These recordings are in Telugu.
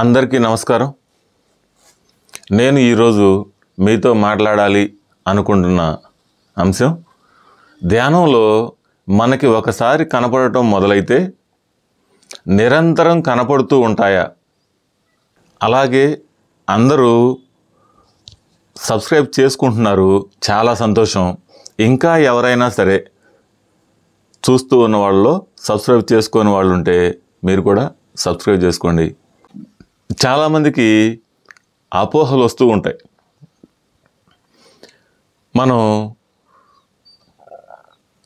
అందరికీ నమస్కారం. నేను ఈరోజు మీతో మాట్లాడాలి అనుకుంటున్న అంశం ధ్యానంలో మనకి ఒకసారి కనపడటం మొదలైతే నిరంతరం కనపడుతూ ఉంటాయా? అలాగే అందరూ సబ్స్క్రైబ్ చేసుకుంటున్నారు చాలా సంతోషం. ఇంకా ఎవరైనా సరే చూస్తూ ఉన్న వాళ్ళలో సబ్స్క్రైబ్ చేసుకోని వాళ్ళు ఉంటే మీరు కూడా సబ్స్క్రైబ్ చేసుకోండి. చాలామందికి అపోహలు వస్తూ ఉంటాయి. మనం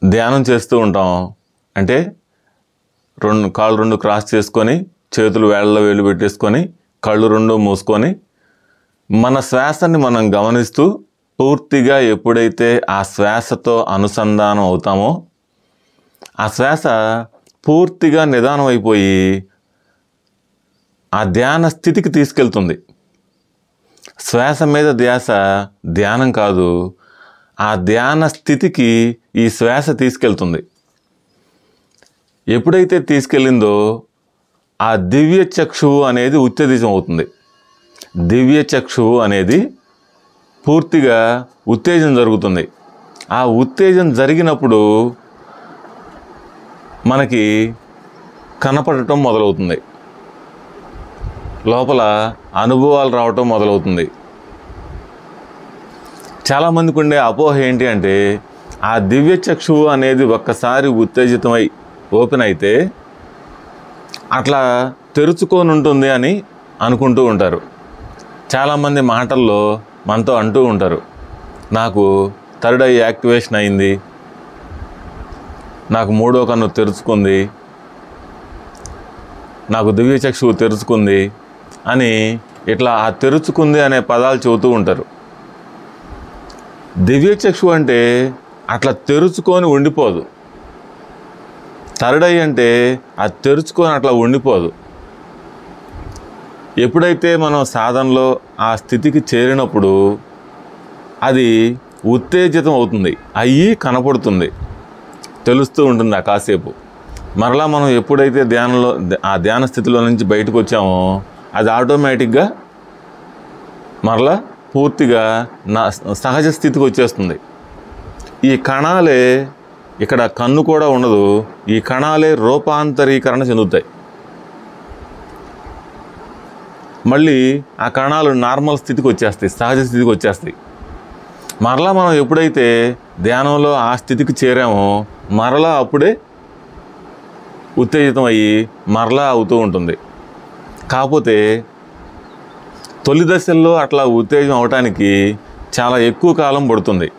ధ్యానం చేస్తూ ఉంటాం. అంటే రెండు కాళ్ళు రెండు క్రాస్ చేసుకొని చేతులు వేళ్ళలో వేలు పెట్టేసుకొని కళ్ళు రెండు మూసుకొని మన శ్వాసని మనం గమనిస్తూ పూర్తిగా ఎప్పుడైతే ఆ శ్వాసతో అనుసంధానం అవుతామో ఆ శ్వాస పూర్తిగా నిదానం అయిపోయి ఆ ధ్యాన స్థితికి తీసుకెళ్తుంది. శ్వాస మీద ధ్యాస ధ్యానం కాదు ఆ ధ్యాన స్థితికి ఈ శ్వాస తీసుకెళ్తుంది. ఎప్పుడైతే తీసుకెళ్ళిందో ఆ దివ్య చక్షువు అనేది ఉత్తేజితం అవుతుంది. దివ్య చక్షువు అనేది పూర్తిగా ఉత్తేజం జరుగుతుంది. ఆ ఉత్తేజం జరిగినప్పుడు మనకి కనపడటం మొదలవుతుంది. లోపల అనుభవాలు రావటం మొదలవుతుంది. చాలామందికి ఉండే అపోహ ఏంటి అంటే ఆ దివ్య చక్షువు అనేది ఒక్కసారి ఉత్తేజితమై ఓపెన్ అయితే అట్లా తెరుచుకొని ఉంటుంది అని అనుకుంటూ ఉంటారు. చాలామంది మాటల్లో మనతో అంటూ ఉంటారు నాకు థర్డ్ ఐ యాక్టివేషన్ అయింది నాకు మూడో కన్ను తెరుచుకుంది నాకు దివ్య చక్షువు తెరుచుకుంది అని ఇట్లా ఆ తెరుచుకుంది అనే పదాలు చెబుతూ ఉంటారు. దివ్యచక్షు అంటే అట్లా తెరుచుకొని ఉండిపోదు. థర్డ్ అంటే అది తెరుచుకొని అట్లా ఉండిపోదు. ఎప్పుడైతే మనం సాధనలో ఆ స్థితికి చేరినప్పుడు అది ఉత్తేజితం అవుతుంది. అయ్యి కనపడుతుంది. తెలుస్తూ ఉంటుంది ఆ కాసేపు. మరలా మనం ఎప్పుడైతే ధ్యానంలో ఆ ధ్యాన స్థితిలో నుంచి బయటకు వచ్చామో అది ఆటోమేటిక్గా మరలా పూర్తిగా నా సహజ స్థితికి వచ్చేస్తుంది. ఈ కణాలే ఇక్కడ కన్ను కూడా ఉండదు. ఈ కణాలే రూపాంతరీకరణ చెందుతాయి. మళ్ళీ ఆ కణాలు నార్మల్ స్థితికి వచ్చేస్తాయి సహజ స్థితికి వచ్చేస్తాయి. మరలా మనం ఎప్పుడైతే ధ్యానంలో ఆ స్థితికి చేరామో మరలా అప్పుడే ఉత్తేజితం అయ్యి మరలా అవుతూ ఉంటుంది. కాకపోతే తొలి దశల్లో అట్లా ఉత్తేజం అవటానికి చాలా ఎక్కువ కాలం పడుతుంది.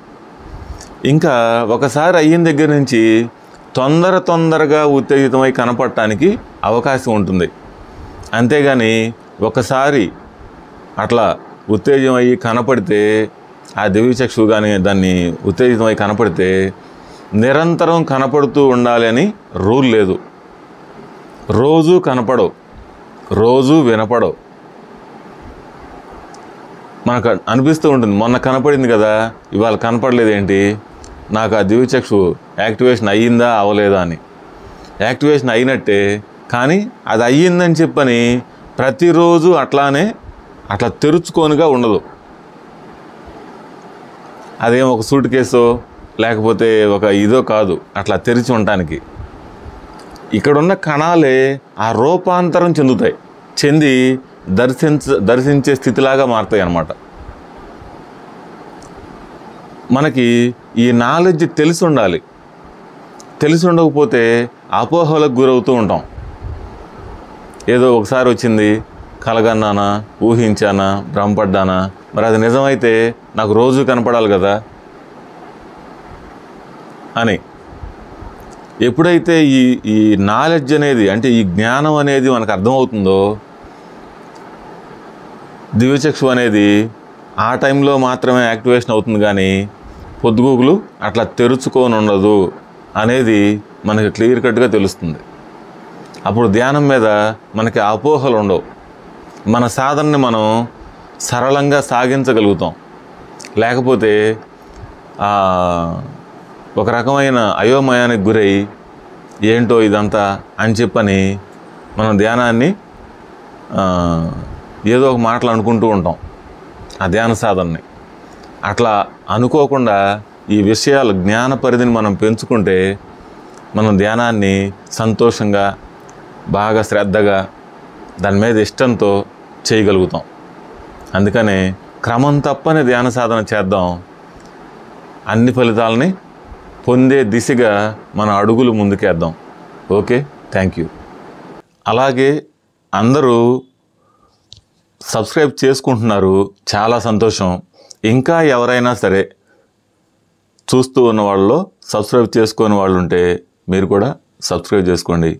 ఇంకా ఒకసారి అయిన దగ్గర నుంచి తొందర తొందరగా ఉత్తేజితమై కనపడటానికి అవకాశం ఉంటుంది. అంతేగాని ఒకసారి అట్లా ఉత్తేజం అయ్యి కనపడితే ఆ దివ్యచక్షు కానీ దాన్ని ఉత్తేజితమై కనపడితే నిరంతరం కనపడుతూ ఉండాలి అని రూల్ లేదు. రోజు కనపడవు. రోజు వినపడవు. మనకు అనిపిస్తూ ఉంటుంది మొన్న కనపడింది కదా ఇవాళ కనపడలేదు ఏంటి నాకు ఆ దివ్యచక్షు యాక్టివేషన్ అయ్యిందా అవ్వలేదా అని. యాక్టివేషన్ అయినట్టే కానీ అది అయ్యిందని చెప్పని ప్రతిరోజు అట్లానే అట్లా తెరుచుకోనిగా ఉండదు. అదేం ఒక సూట్ కేసో లేకపోతే ఒక ఇదో కాదు అట్లా తెరిచి ఉండటానికి. ఇక్కడున్న కణాలే ఆ రూపాంతరం చెందుతాయి. చెంది దర్శించ దర్శించే స్థితిలాగా మారుతాయి అన్నమాట. మనకి ఈ నాలెడ్జ్ తెలిసి ఉండాలి. తెలిసి ఉండకపోతే అపోహలకు గురవుతూ ఉంటాం. ఏదో ఒకసారి వచ్చింది కలగన్నానా ఊహించానా భ్రమపడ్డానా? మరి అది నిజమైతే నాకు రోజు కనపడాలి కదా? అని. ఎప్పుడైతే ఈ ఈ నాలెడ్జ్ అనేది అంటే ఈ జ్ఞానం అనేది మనకు అర్థమవుతుందో దివ్యచక్షు అనేది ఆ టైంలో మాత్రమే యాక్టివేషన్ అవుతుంది కానీ పొద్దుగూకులు అట్లా తెరుచుకొని ఉండదు అనేది మనకి క్లియర్ కట్గా తెలుస్తుంది. అప్పుడు ధ్యానం మీద మనకి అపోహలు ఉండవు. మన సాధనని మనం సరళంగా సాగించగలుగుతాం. లేకపోతే ఒక రకమైన అయోమయానికి గురై ఏంటో ఇదంతా అని చెప్పని మనం ధ్యానాన్ని ఏదో ఒక మాటలు అనుకుంటూ ఉంటాం ఆ ధ్యాన సాధనని. అట్లా అనుకోకుండా ఈ విషయాల జ్ఞాన పరిధిని మనం పెంచుకుంటే మనం ధ్యానాన్ని సంతోషంగా బాగా శ్రద్ధగా దాని మీద ఇష్టంతో చేయగలుగుతాం. అందుకనే క్రమం తప్పని ధ్యాన సాధన చేద్దాం. అన్ని ఫలితాలని పొందే దిశగా మన అడుగులు ముందుకేద్దాం. ఓకే? Thank you. అలాగే అందరూ సబ్స్క్రైబ్ చేసుకుంటున్నారు. చాలా సంతోషం. ఇంకా ఎవరైనా సరే చూస్తూ ఉన్న వాళ్ళలో సబ్స్క్రైబ్ చేసుకోని వాళ్ళు ఉంటే మీరు కూడా సబ్స్క్రైబ్ చేసుకోండి.